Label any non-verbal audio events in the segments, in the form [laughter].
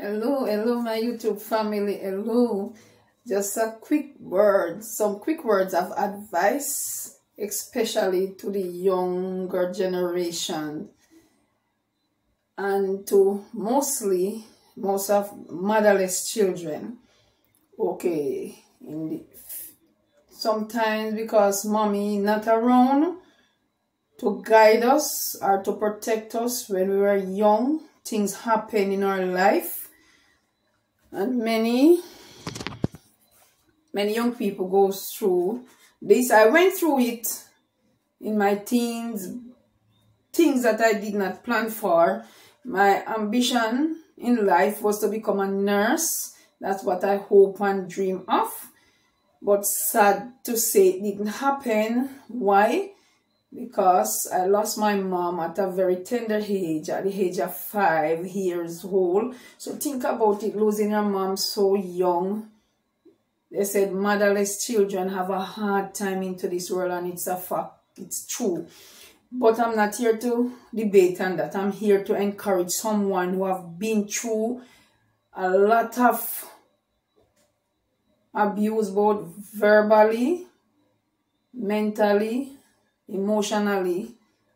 Hello, hello, my YouTube family. Hello. Just a quick word, some quick words of advice, especially to the younger generation and to mostly most of motherless children. Okay, the, sometimes because mommy not around to guide us or to protect us when we were young, things happen in our life and many many young people go through this. I went through it in my teens things that i did not plan for. My ambition in life was to become a nurse. That's what i hope and dream of. But sad to say it didn't happen. Why because I lost my mom at a very tender age, at the age of five years old. So think about it, losing your mom so young. They said motherless children have a hard time into this world and it's a fact, it's true. But I'm not here to debate on that. I'm here to encourage someone who have been through a lot of abuse, both verbally, mentally, emotionally,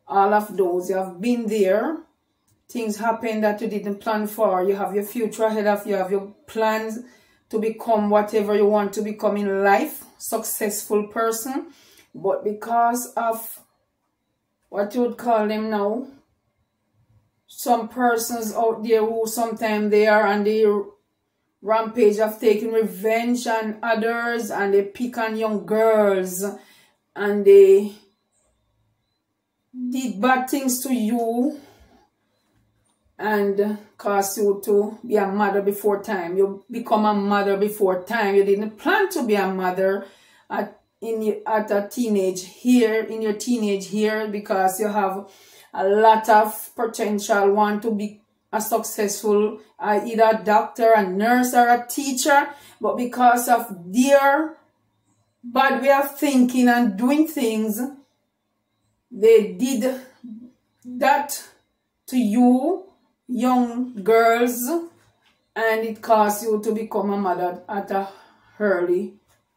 all of those. You have been there. Things happen that you didn't plan for. You have your future ahead of you. You have your plans to become whatever you want to become in life. Successful person. But because of what you would call them now, some persons out there who sometimes they are on the rampage of taking revenge on others and they pick on young girls and they did bad things to you and cause you to be a mother before time. You become a mother before time. You didn't plan to be a mother at in at a teenage here in your teenage here because you have a lot of potential want to be a successful uh, either a doctor, a nurse, or a teacher, but because of their bad way of thinking and doing things, they did that to you, young girls, and it caused you to become a mother at a early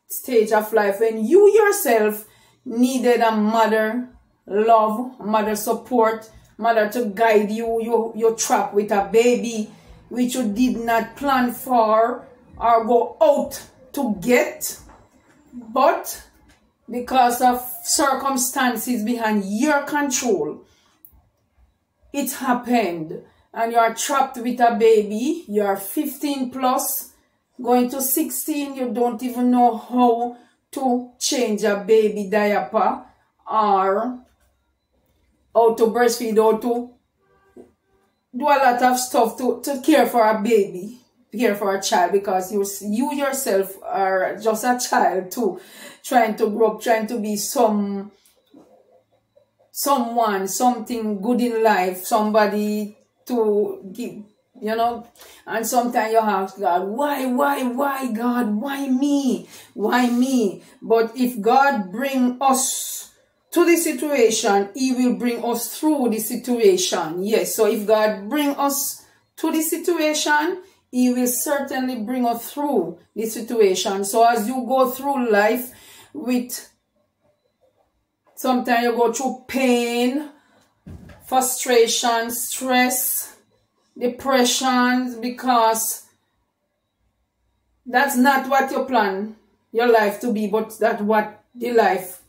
stage of life when you yourself needed a mother love, mother support, mother to guide you, you, you're trapped with a baby which you did not plan for or go out to get. But because of circumstances behind your control. It happened and you are trapped with a baby. You are 15 plus, going to 16. You don't even know how to change a baby diaper or how to breastfeed or to do a lot of stuff to, to care for a baby care for a child because you you yourself are just a child too trying to grow up trying to be some someone something good in life somebody to give you know? And sometimes you ask god why why why god? Why me? Why me? But if god bring us to the situation he will bring us through the situation. Yes so if god bring us to the situation he will certainly bring us through the situation. So as you go through life with, sometimes you go through pain, frustration, stress, depression, because that's not what you plan your life to be, but that what the life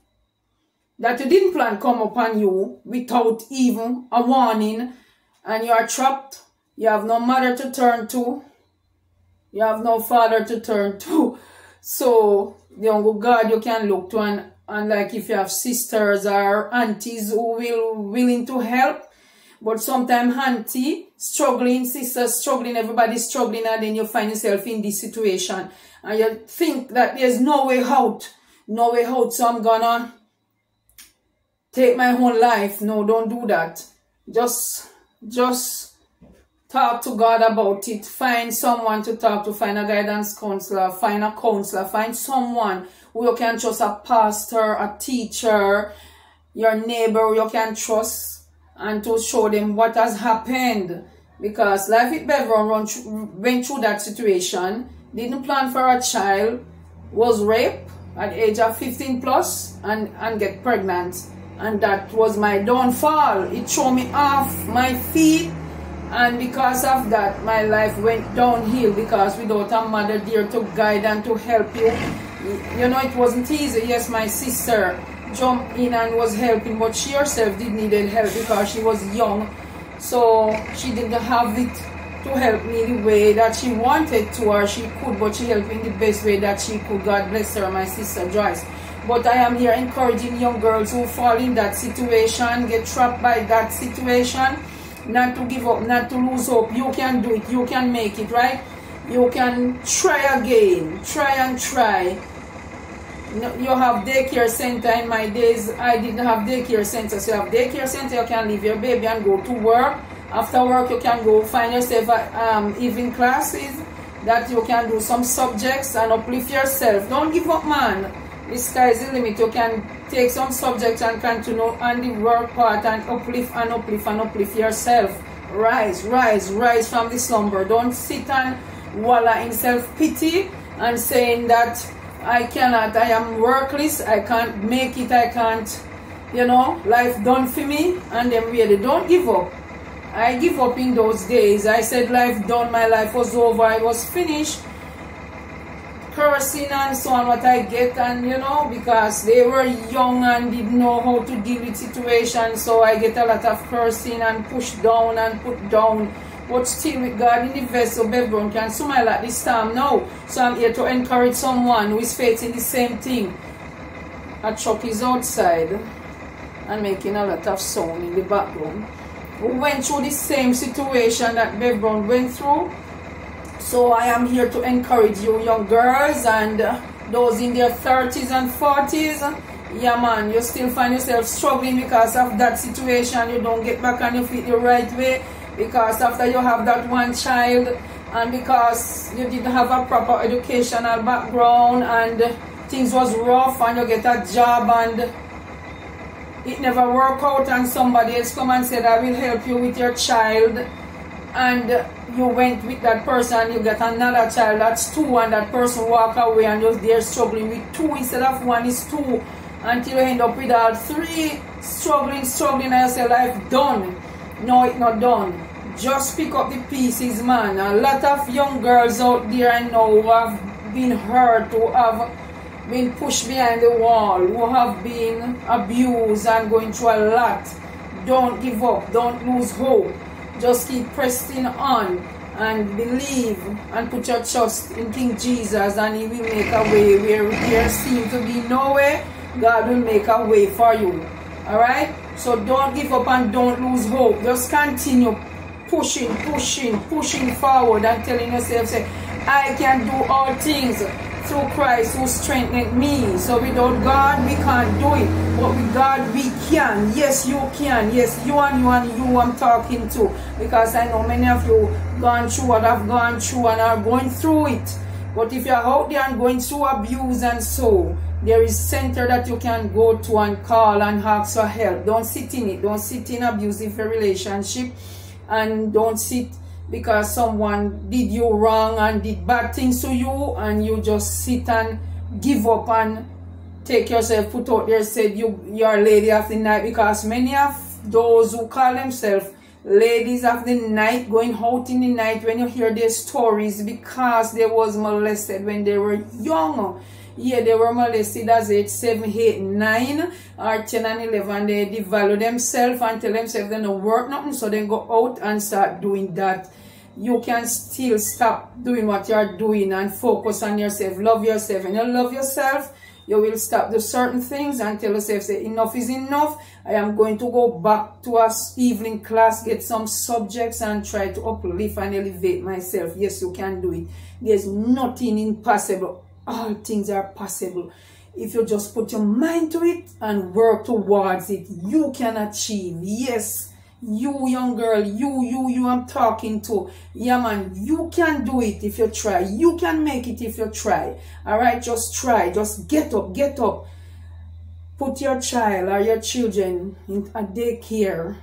that you didn't plan come upon you without even a warning. And you are trapped. You have no mother to turn to you have no father to turn to. So, the only God you can look to and, and like if you have sisters or aunties who will willing to help. But sometimes auntie struggling, sisters struggling, everybody struggling and then you find yourself in this situation. And you think that there's no way out. No way out. So I'm gonna take my whole life. No, don't do that. Just, just talk to God about it. Find someone to talk to. Find a guidance counselor. Find a counselor. Find someone who you can trust. A pastor, a teacher, your neighbor you can trust. And to show them what has happened. because life with Beverly went through that situation. Didn't plan for a child, was raped at age of 15 plus and, and get pregnant. And that was my downfall. It threw me off my feet. And because of that, my life went downhill because without a mother there to guide and to help you, you know, it wasn't easy. Yes, my sister jumped in and was helping, but she herself did needed help because she was young. So she didn't have it to help me the way that she wanted to or she could, but she helped in the best way that she could. God bless her, my sister Joyce. But I am here encouraging young girls who fall in that situation, get trapped by that situation, not to give up, not to lose hope. You can do it. You can make it, right? You can try again. Try and try. You have daycare center. In my days, I didn't have daycare center. So you have daycare center, you can leave your baby and go to work after work, you can go find yourself um, evening classes that you can do some subjects and uplift yourself. Don't give up, man. The sky is the limit. You can take some subjects and continue on the work part and uplift and uplift and uplift yourself. Rise, rise, rise from the slumber. Don't sit and wallow in self-pity and saying that I cannot, I am workless, I can't make it, I can't, you know, life done for me. And then really, don't give up. I give up in those days. I said life done, my life was over, I was finished. Cursing and so on what I get and you know because they were young and didn't know how to deal with situations so I get a lot of cursing and push down and put down. But still with God in the vessel everyone can smile at this time? Now so I'm here to encourage someone who is facing the same thing. A truck is outside and making a lot of sound in the background. Who went through the same situation that Bev Brown went through. So I am here to encourage you young girls and those in their 30s and 40s. Yeah man, you still find yourself struggling because of that situation. You don't get back on your feet the right way because after you have that one child and because you didn't have a proper educational background and things was rough and you get a job and it never work out and somebody else come and said I will help you with your child and you went with that person you get another child that's two and that person walk away and you're there struggling with two instead of one is two until you end up with all three struggling struggling and you say life done no it's not done just pick up the pieces man a lot of young girls out there I know who have been hurt who have been pushed behind the wall, who have been abused and going through a lot. Don't give up. Don't lose hope. Just keep pressing on and believe and put your trust in King Jesus and he will make a way where there seems to be no way. God will make a way for you. Alright? So don't give up and don't lose hope. Just continue pushing, pushing, pushing forward and telling yourself, say, I can do all things through Christ who strengthened me. So without God, we can't do it. But with God, we can. Yes, you can. Yes, you and you and you I'm talking to. Because I know many of you gone through what I've gone through and are going through it. But if you're out there and going through abuse and so, there is center that you can go to and call and ask for help. Don't sit in it. Don't sit in abusive relationship. And don't sit because someone did you wrong and did bad things to you and you just sit and give up and take yourself put out there said you you're lady of the night because many of those who call themselves ladies of the night going out in the night when you hear their stories because they was molested when they were young yeah, they were molested as age 7, 8, 9 or 10 and 11. They devalue themselves and tell themselves they don't work nothing. So then go out and start doing that. You can still stop doing what you're doing and focus on yourself. Love yourself. And you love yourself, you will stop do certain things and tell yourself, say, enough is enough. I am going to go back to a evening class, get some subjects and try to uplift and elevate myself. Yes, you can do it. There's nothing impossible all things are possible. If you just put your mind to it and work towards it, you can achieve. Yes, you young girl, you, you, you I'm talking to. Yeah, man, you can do it if you try. You can make it if you try. All right, just try. Just get up, get up. Put your child or your children in a daycare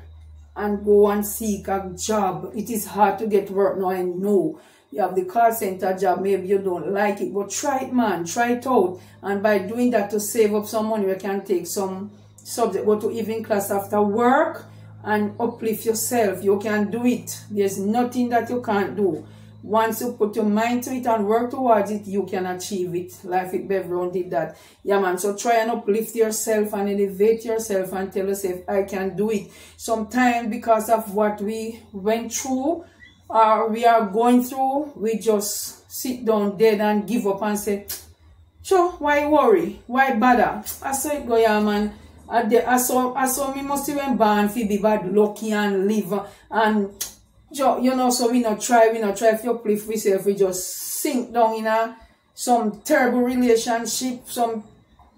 and go and seek a job. It is hard to get work now, I know. You have the call center job, maybe you don't like it, but try it, man. Try it out. And by doing that to save up some money, you can take some subject, go to evening class after work and uplift yourself. You can do it. There's nothing that you can't do. Once you put your mind to it and work towards it, you can achieve it. Life with Bev did that. Yeah, man. So try and uplift yourself and elevate yourself and tell yourself, I can do it. Sometimes because of what we went through or we are going through, we just sit down dead and give up and say, sure, why worry? Why bother? I saw it go, yeah, man. I saw, I saw me must even born for be bad lucky and live and you know, so we not try, we not try if you play for yourself, we just sink down in a some terrible relationship, some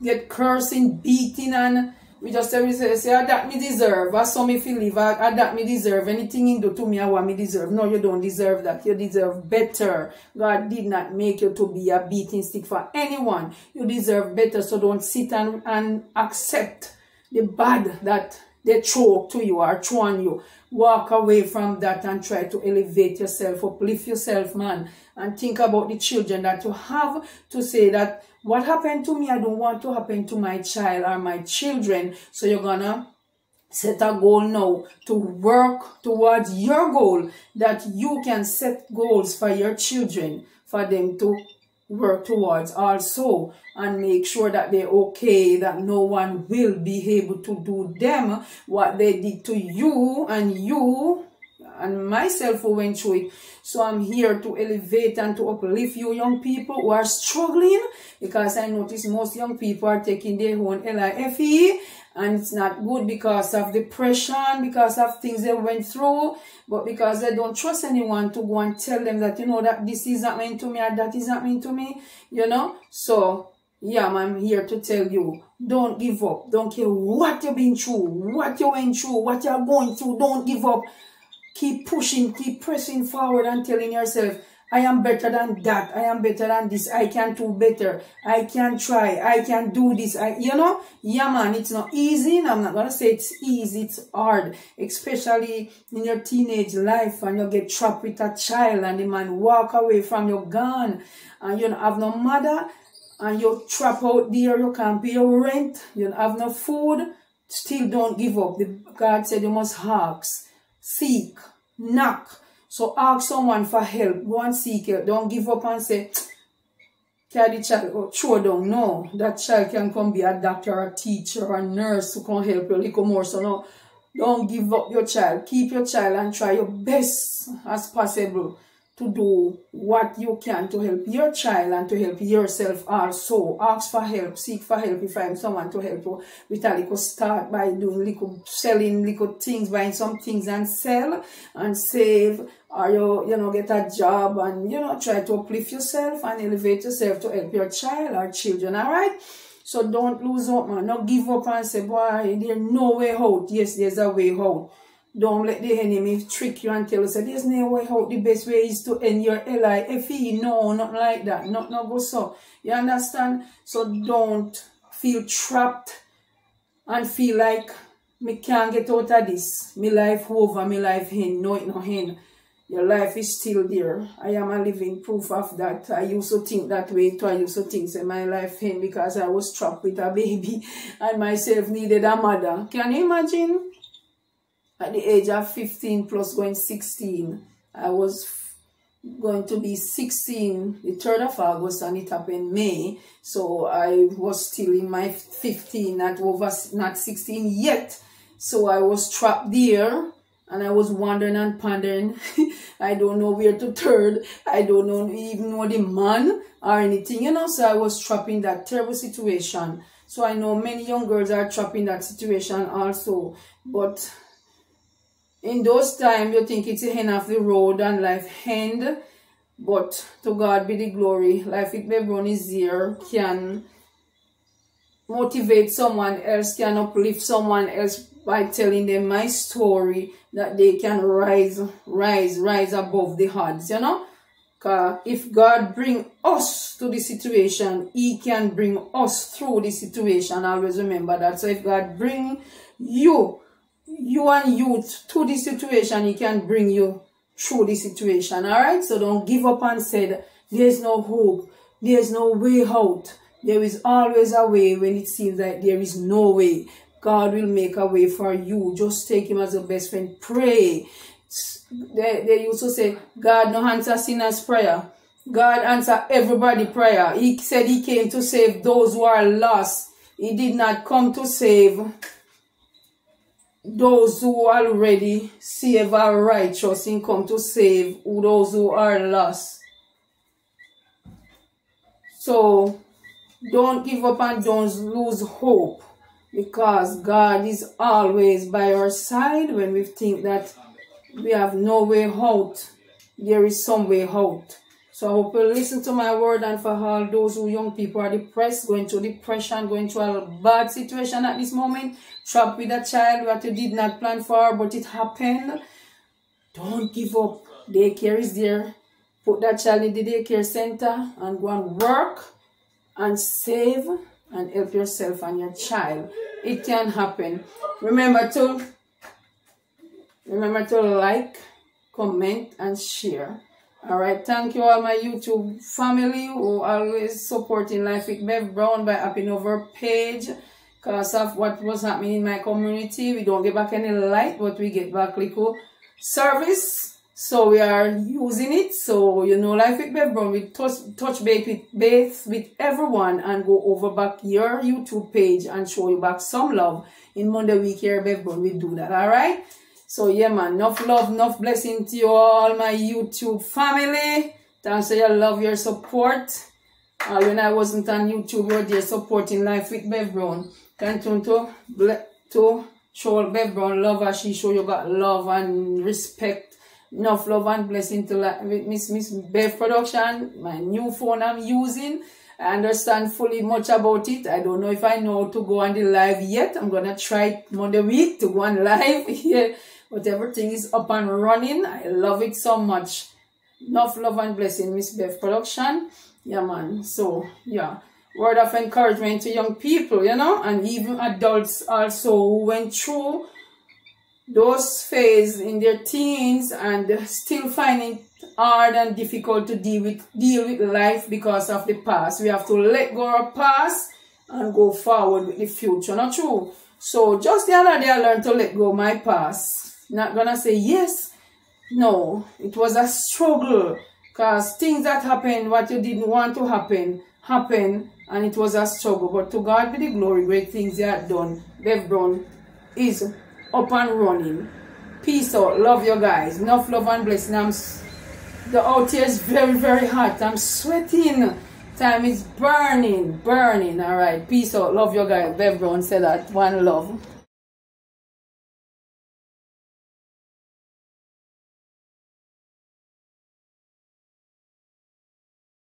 get cursing, beating, and we just say, say, say ah, that me deserve, I saw me feel live, ah, that me deserve, anything you do to me, I want me deserve. No, you don't deserve that, you deserve better. God did not make you to be a beating stick for anyone. You deserve better, so don't sit and, and accept the bad that they throw to you or throw on you. Walk away from that and try to elevate yourself, uplift yourself, man, and think about the children that you have to say that what happened to me, I don't want to happen to my child or my children. So you're gonna set a goal now to work towards your goal that you can set goals for your children for them to work towards also and make sure that they're okay, that no one will be able to do them what they did to you and you and myself who went through it. So I'm here to elevate and to uplift you young people who are struggling because I notice most young people are taking their own LIFE and it's not good because of depression, because of things they went through, but because they don't trust anyone to go and tell them that, you know, that this is meant to me or that is meant to me, you know. So, yeah, I'm here to tell you, don't give up. Don't care what you've been through, what you went through, what you're going through. Don't give up. Keep pushing, keep pressing forward and telling yourself, I am better than that. I am better than this. I can do better. I can try. I can do this. I, you know, yeah, man, it's not easy. I'm not going to say it's easy. It's hard, especially in your teenage life and you get trapped with a child and the man walk away from your gun and you don't have no mother and you trap out there. You can't pay your rent. You don't have no food. Still don't give up. The, God said you must ask, seek, knock so ask someone for help. Go and seek help. Don't give up and say, [tsk] carry the child oh, throw down. No, that child can come be a doctor, a teacher, a nurse who can help you a little more. So no, don't give up your child. Keep your child and try your best as possible to do what you can to help your child and to help yourself also. Ask for help, seek for help if I'm someone to help you with a little start by doing little selling little things, buying some things and sell and save or you, you know, get a job and, you know, try to uplift yourself and elevate yourself to help your child or children, all right? So don't lose hope, man. Don't give up and say, boy, there's no way out. Yes, there's a way out. Don't let the enemy trick you and tell you, say, there's no way out. The best way is to end your life. No, not like that. Not, not go so. You understand? So don't feel trapped and feel like me can't get out of this. My life over, my life end. No, it no end. Your life is still there. I am a living proof of that. I used to think that way too. I used to think say my life end because I was trapped with a baby [laughs] and myself needed a mother. Can you imagine? At the age of 15 plus going 16. I was going to be 16 the 3rd of August and it happened May. So I was still in my 15, not over, not 16 yet. So I was trapped there and I was wandering and pondering. [laughs] I don't know where to turn. I don't know even know the man or anything, you know. So I was trapped in that terrible situation. So I know many young girls are trapped in that situation also. But in those times, you think it's the end of the road and life end. But to God be the glory. Life with Bev Brown is here. Can motivate someone else, can uplift someone else by telling them my story that they can rise, rise, rise above the odds, you know. If God bring us to the situation, He can bring us through the situation. Always remember that. So if God bring you you and youth to the situation, he can bring you through the situation. All right. So don't give up and say there's no hope. There's no way out. There is always a way when it seems like there is no way. God will make a way for you. Just take him as a best friend. Pray. They, they used to say, God no answer sinners prayer. God answer everybody prayer. He said he came to save those who are lost. He did not come to save those who already saved are righteous. He come to save those who are lost. So don't give up and don't lose hope because God is always by our side when we think that we have no way out. There is some way out. So I hope you listen to my word and for all those who young people are depressed, going through depression, going through a bad situation at this moment, trapped with a child that you did not plan for, but it happened. Don't give up. Daycare is there. Put that child in the daycare center and go and work and save and help yourself and your child. It can happen. Remember to remember to like, comment, and share. All right, thank you all my YouTube family who always supporting Life with Bev Brown by upping over page because of what was happening in my community. We don't get back any light, but we get back little service. So we are using it. So, you know, Life with Bev Brown, we touch, touch base with, base with everyone and go over back your YouTube page and show you back some love. In Monday week here, Bev Brown, we do that, all right? So yeah, man, enough love, enough blessing to you all, my YouTube family. Thanks for your love, your support. Uh, when I wasn't on YouTube, you were there supporting Life with Bev Brown. Continue to, to show Brown love as she show you got love and respect. Enough love and blessing to like, Miss Miss Bev Production, my new phone I'm using. I understand fully much about it. I don't know if I know to go on the live yet. I'm gonna try Monday week to go on [laughs] live. here. but everything is up and running. I love it so much. Enough love and blessing, Miss Bev Production. Yeah, man. So, yeah. Word of encouragement to young people, you know, and even adults also who went through those phases in their teens and still finding hard and difficult to deal with deal with life because of the past. We have to let go of past and go forward with the future. Not true. So just the other day I learned to let go my past not gonna say yes. No, it was a struggle because things that happened, what you didn't want to happen, happen, and it was a struggle. But to God be the glory, great things He had done. Bev Brown is up and running. Peace out. Love you guys. Enough love and blessing. I'm, the out here is very, very hot. I'm sweating. Time is burning, burning. All right. Peace out. Love you guys. Bev Brown said that. One love.